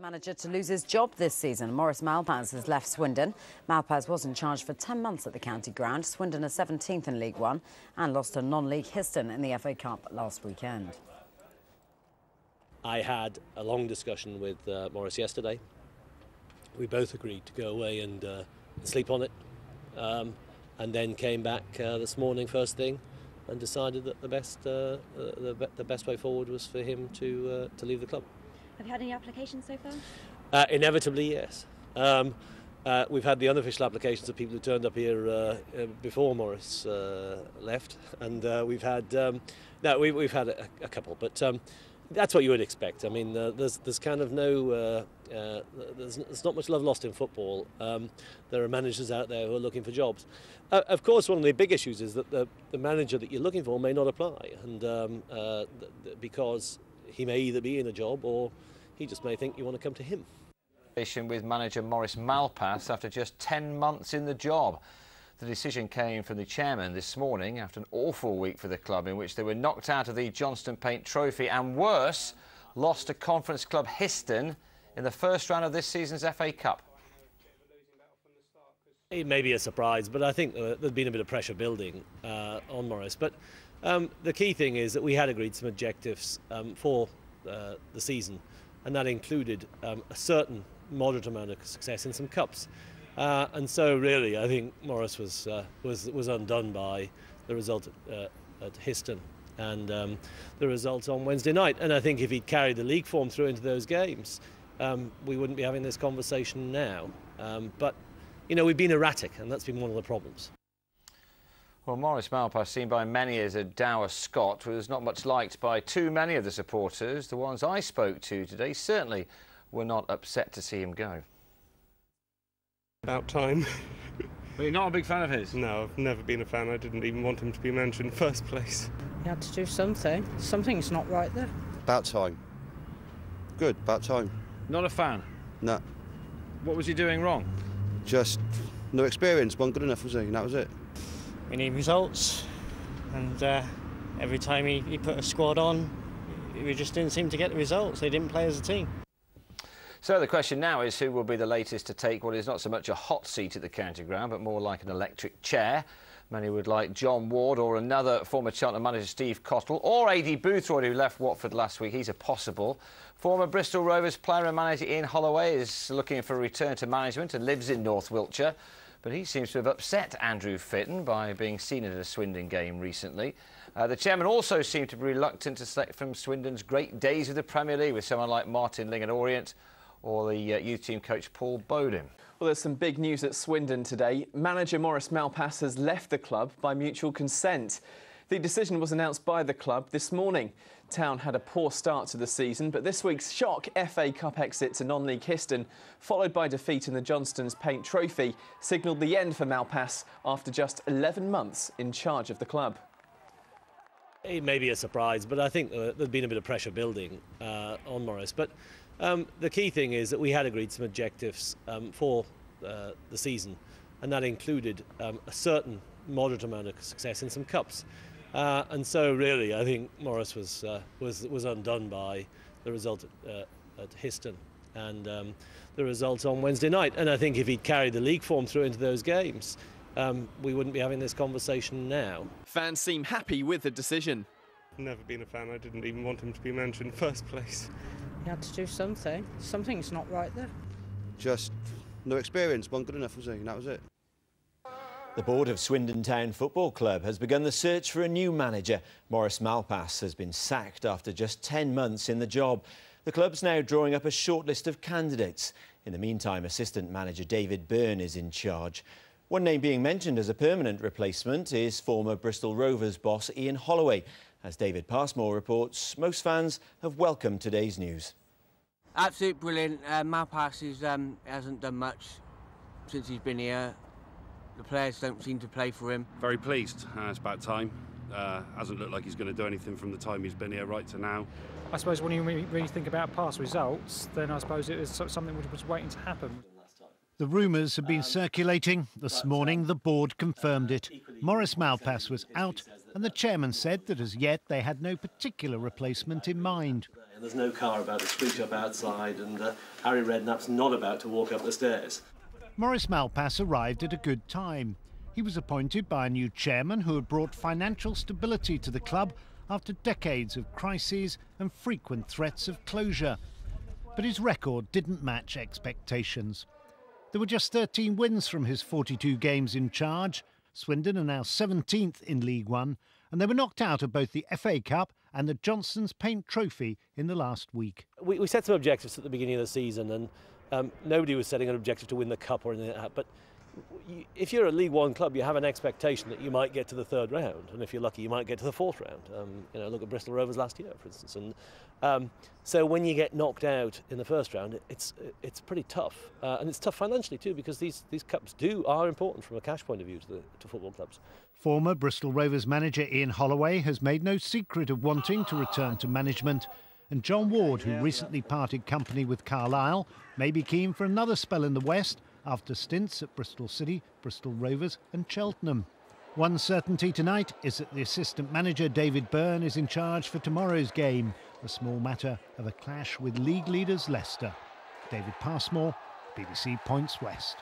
Manager to lose his job this season. Maurice Malpas has left Swindon. Malpas was in charge for 10 months at the county ground. Swindon are 17th in League One and lost to non-league Histon in the FA Cup last weekend. I had a long discussion with uh, Maurice yesterday. We both agreed to go away and uh, sleep on it, um, and then came back uh, this morning first thing, and decided that the best uh, uh, the, the, best way forward was for him to uh, to leave the club. Have you had any applications so far? Uh, inevitably, yes. Um, uh, we've had the unofficial applications of people who turned up here uh, uh before Maurice uh, left, and uh, we've had um, no, we, have had a, a, couple, but um, that's what you would expect. I mean, there's there's kind of no there's, there's, not much love lost in football. Um, there are managers out there who are looking for jobs. of course, one of the big issues is that the, the manager that you're looking for may not apply, and um, because he may either be in a job or he just may think you want to come to him. With manager Maurice Malpas after just 10 months in the job. The decision came from the chairman this morning after an awful week for the club in which they were knocked out of the Johnstone Paint Trophy and worse, lost to Conference Club Histon in the first round of this season's FA Cup. It may be a surprise, but I think uh, there's been a bit of pressure building uh, on Maurice. But um, the key thing is that we had agreed some objectives um, for uh, the season, and that included um, a certain moderate amount of success in some cups. Uh, and so, really, I think Maurice was uh, was was undone by the result at, uh, at Histon and um, the result on Wednesday night. And I think if he'd carried the league form through into those games, um, we wouldn't be having this conversation now. Um, but you know, we've been erratic, and that's been one of the problems. Well, Maurice Malpas, seen by many as a dour Scot, was not much liked by too many of the supporters. The ones I spoke to today certainly were not upset to see him go. About time. but you're not a big fan of his? No, I've never been a fan. I didn't even want him to be mentioned in the first place. He had to do something. Something's not right there. About time. Good, about time. Not a fan? No. What was he doing wrong? Just no experience, wasn't good enough, was he? And that was it we need results. And uh, every time he, he put a squad on, we just didn't seem to get the results. They didn't play as a team. So the question now is who will be the latest to take what is not so much a hot seat at the county ground, but more like an electric chair. Many would like John Ward or another former Cheltenham manager Steve Cotterill or Aidy Boothroyd who left Watford last week. He's a possible. Former Bristol Rovers player and manager Ian Holloway is looking for a return to management and lives in North Wiltshire but he seems to have upset Andrew Fitton by being seen at a Swindon game recently. Uh, the chairman also seemed to be reluctant to select from Swindon's great days of the Premier League with someone like Martin Ling at Orient or the uh, youth team coach Paul Bodin. Well, there's some big news at Swindon today. Manager Maurice Malpas has left the club by mutual consent. The decision was announced by the club this morning. Town had a poor start to the season, but this week's shock FA Cup exit to non-league Histon, followed by defeat in the Johnstone's Paint Trophy, signalled the end for Malpas after just 11 months in charge of the club. It may be a surprise, but I think uh, there's been a bit of pressure building uh, on Maurice. But um, the key thing is that we had agreed some objectives um, for uh, the season, and that included um, a certain moderate amount of success in some cups. Uh, and so, really, I think Maurice was uh, was was undone by the result at, uh, at Histon and um, the result on Wednesday night. And I think if he'd carried the league form through into those games, um, we wouldn't be having this conversation now. Fans seem happy with the decision. Never been a fan. I didn't even want him to be mentioned in the first place. He had to do something. Something's not right there. Just no experience, wasn't good enough, was he? And that was it. The board of Swindon Town Football Club has begun the search for a new manager. Maurice Malpas has been sacked after just 10 months in the job. The club's now drawing up a shortlist of candidates. In the meantime, assistant manager David Byrne is in charge. One name being mentioned as a permanent replacement is former Bristol Rovers boss Ian Holloway. As David Passmore reports, most fans have welcomed today's news. Absolutely brilliant. Uh, Malpas is, um, hasn't done much since he's been here. The players don't seem to play for him. Very pleased. Uh, it's about time. Uh, hasn't looked like he's going to do anything from the time he's been here right to now. I suppose when you really think about past results, then I suppose it was something which was waiting to happen. The rumours have been circulating. This morning, the board confirmed it. Maurice Malpas was out And the chairman said that as yet they had no particular replacement in mind. And there's no car about to screech up outside, and uh, Harry Redknapp's not about to walk up the stairs. Maurice Malpas arrived at a good time. He was appointed by a new chairman who had brought financial stability to the club after decades of crises and frequent threats of closure. But his record didn't match expectations. There were just 13 wins from his 42 games in charge. Swindon are now 17th in League One, and they were knocked out of both the FA Cup and the Johnstone's Paint Trophy in the last week. We, we set some objectives at the beginning of the season, and um, nobody was setting an objective to win the cup or anything like that. But if you're a League One club, you have an expectation that you might get to the third round, and if you're lucky, you might get to the fourth round. Um, you know, look at Bristol Rovers last year, for instance. And um, so when you get knocked out in the first round, it's it's pretty tough, uh, and it's tough financially too, because these these cups do are important from a cash point of view to the to football clubs. Former Bristol Rovers manager Ian Holloway has made no secret of wanting to return to management. And John Ward, who recently parted company with Carlisle, may be keen for another spell in the West after stints at Bristol City, Bristol Rovers and Cheltenham. One certainty tonight is that the assistant manager David Byrne is in charge for tomorrow's game, a small matter of a clash with league leaders Leicester. David Passmore, BBC Points West.